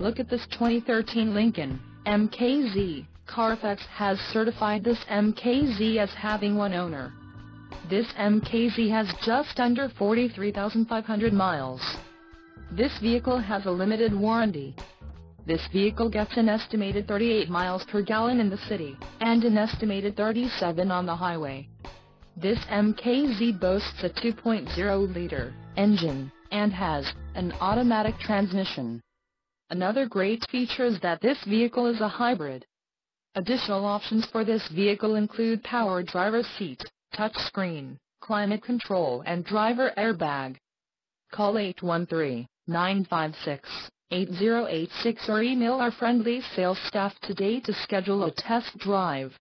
Look at this 2013 Lincoln MKZ. Carfax has certified this MKZ as having one owner. This MKZ has just under 43,500 miles. This vehicle has a limited warranty. This vehicle gets an estimated 38 miles per gallon in the city, and an estimated 37 on the highway. This MKZ boasts a 2.0-liter engine, and has an automatic transmission. Another great feature is that this vehicle is a hybrid. Additional options for this vehicle include power driver seat, touchscreen, climate control and driver airbag. Call 813-956-8086 or email our friendly sales staff today to schedule a test drive.